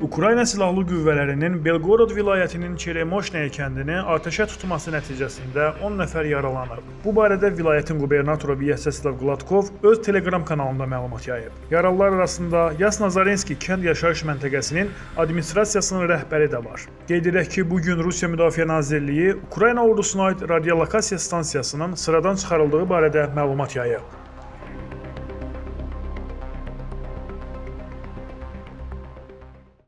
Ukrayna Silahlı Qüvvələrinin Belgorod vilayətinin Çeremoşnaya kəndini atəşə tutması nəticəsində 10 nəfər yaralanıb. Bu barədə vilayətin qubernatoru Vyacheslav Gladkov öz Telegram kanalında məlumat yayıb. Yaralılar arasında Yasnazarenski kənd yaşayış məntəqəsinin administrasiyasının rəhbəri də var. Qeyd edək ki, bu gün Rusiya Müdafiə Nazirliyi Ukrayna ordusuna aid radiolokasiya stansiyasının sıradan çıxarıldığı barədə məlumat yayıb.